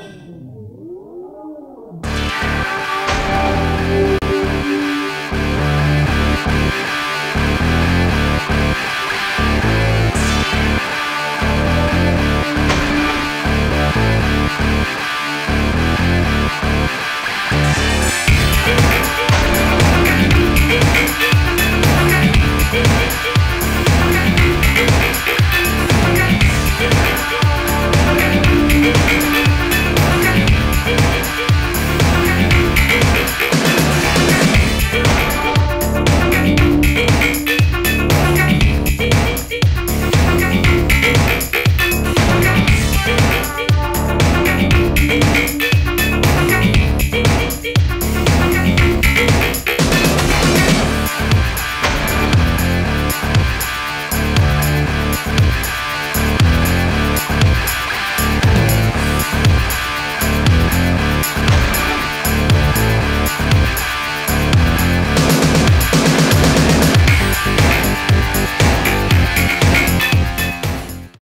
Oh.